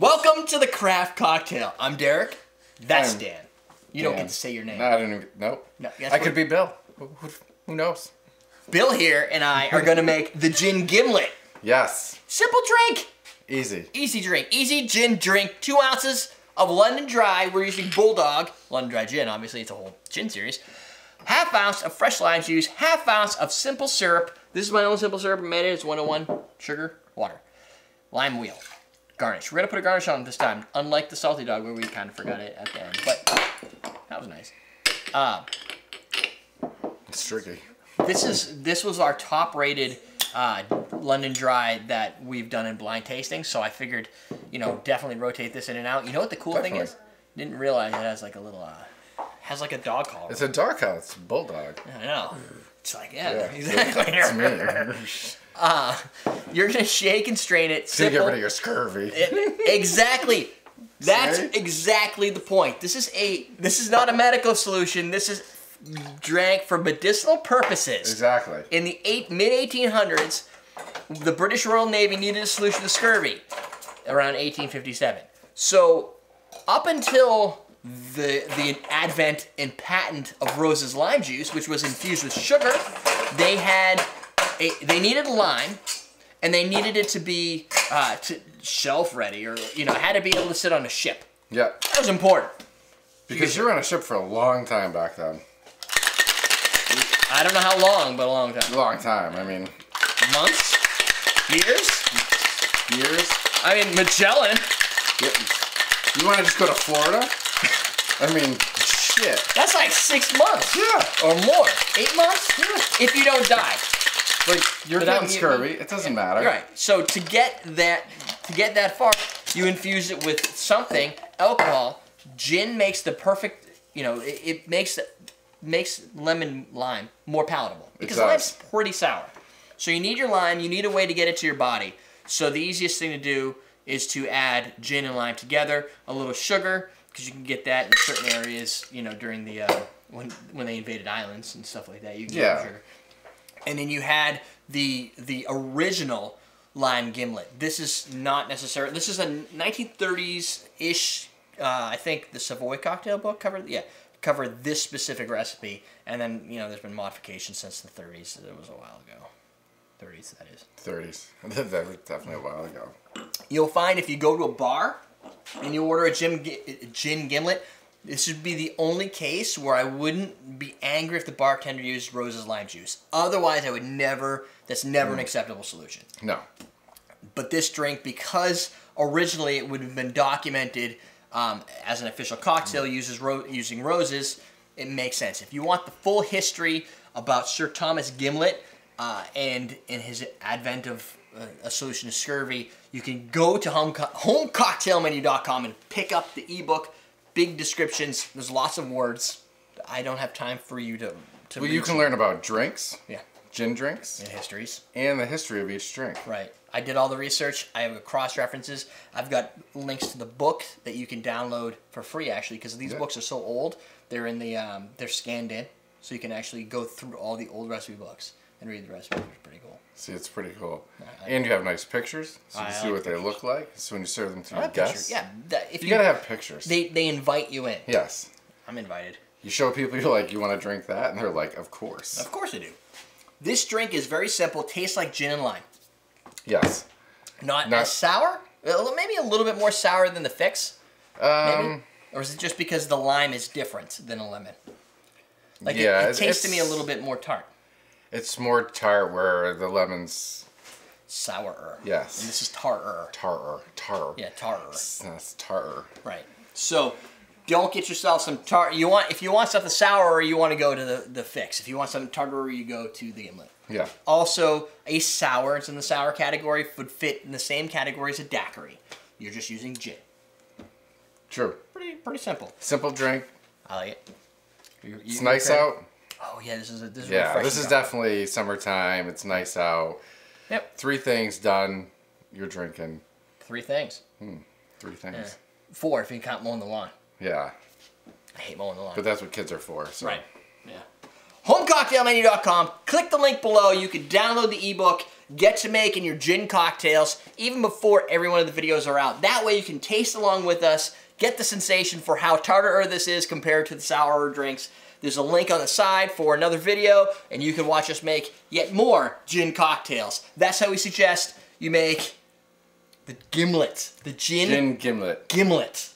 Welcome to the Craft Cocktail. I'm Derek. That's I'm Dan. You don't get to say your name. No, I don't even. Nope. No, I could be Bill. Who, who- who knows? Bill here and I are gonna make the gin gimlet. Yes. Simple drink. Easy. Easy drink. Easy gin drink. Two ounces of London Dry. We're using Bulldog. London Dry gin, obviously, it's a whole gin series. Half ounce of fresh lime juice. Half ounce of simple syrup. This is my own simple syrup. I made it. It's 101 sugar, water. Lime wheel. Garnish. We're gonna put a garnish on this time, unlike the salty dog where we kind of forgot it at the end. But that was nice. Uh, It's tricky. this is this was our top rated uh, London Dry that we've done in blind tasting. So I figured, you know, definitely rotate this in and out. You know what the cool thing is? Didn't realize it has like a little uh, has like a dog collar. It's a dark house. It's a bulldog. I know. It's like yeah, Yeah, exactly. It's me. Uh, you're gonna shake and strain it. to get rid of your scurvy. exactly. That's See? exactly the point. This is a this is not a medical solution. This is drank for medicinal purposes. exactly. In the eight, mid 1800s, the British Royal Navy needed a solution to scurvy around 1857. So, up until the the advent and patent of Rose's lime juice, which was infused with sugar, they had a, they needed lime, and they needed it to be uh, to shelf ready, or you know, had to be able to sit on a ship. Yeah. That was important. Because you were on a ship for a long time back then. I don't know how long, but a long time. Long time. I mean, Months, years. years. I mean, Magellan. Yeah. You want to just go to Florida? I mean, shit. That's like six months. Yeah. Or more. Eight months? If you don't die. Like you're getting scurvy. It doesn't matter. Right. So to get that to get that far, you infuse it with something, alcohol. Gin makes the perfect you know, it, it makes makes lemon lime more palatable. Because lime's pretty sour. So you need your lime, you need a way to get it to your body. So the easiest thing to do is to add gin and lime together, a little sugar, because you can get that in certain areas, you know, during the uh, when when they invaded islands and stuff like that. You can get Yeah. sugar. And then you had the the original lime gimlet. This is not necessarily. This is a 1930s ish. Uh, I think the Savoy cocktail book covered. Yeah, covered this specific recipe. And then you know, there's been modifications since the 30s. It was a while ago. 30s, that is. 30s. that was definitely a while ago. You'll find if you go to a bar and you order a gin, gi- gin gimlet, this would be the only case where I wouldn't be angry if the bartender used Rose's lime juice. Otherwise, I would never. That's never an acceptable solution. No. But this drink, because originally it would have been documented um, as an official cocktail uses ro- using roses, it makes sense. If you want the full history about Sir Thomas Gimlette uh, and in his advent of uh, a solution to scurvy, you can go to home homecocktailmenu.com and pick up the ebook. Big descriptions. There's lots of words. I don't have time for you to. to Well, you can some- learn about drinks, Yeah, gin drinks, and histories. and the history of each drink. Right. I did all the research. I have cross references. I've got links to the book that you can download for free actually because these Yeah. books are so old. They're in the um, they're scanned in, so you can actually go through all the old recipe books and read the recipes. It's pretty cool. See, it's pretty cool. I- And you have nice pictures, so you I can see like what they look like. So when you serve them to I your have pictures. guests, Yeah, that, if you, you, gotta have pictures. they they invite you in. yes. I'm invited. You show people you're like, you want to drink that, and they're like, of course. Of course I do. This drink is very simple. Tastes like gin and lime. Yes. Not, Not- as sour. Maybe a little bit more sour than the fix. Maybe. Um, Or is it just because the lime is different than a lemon? Like it- Yeah, it, it's- tastes to me a little bit more tart, it's more tart where the lemons, sourer. Yes. And this is tarter. tartar, tar. Yeah, tartar. That's tartar. Right. So don't get yourself some tart. You want if you want something sour, you want to go to the, the fix. If you want something tartar, you go to the gimlet. Yeah. Also, a sour, it's in the sour category, would fit in the same category as a daiquiri. You're just using gin. True. Pretty pretty simple. Simple drink. I like it. You- you- It's nice out. Oh yeah, this is a this is Yeah, this is drop. definitely summertime. It's nice out. Yep. Three things done. You're drinking. Three things. Hmm, three eh, things. Four if you count mowing the lawn. Yeah. I hate mowing the lawn. But that's what kids are for. So. Right. Yeah. HomeCocktailMenu.com. Click the link below. You can download the ebook. get to making your gin cocktails even before every one of the videos are out. That way you can taste along with us, get the sensation for how tartar this is compared to the sour drinks. There's a link on the side for another video, and you can watch us make yet more gin cocktails. That's how we suggest you make the gimlet, the gin, Gin gimlet. gimlet.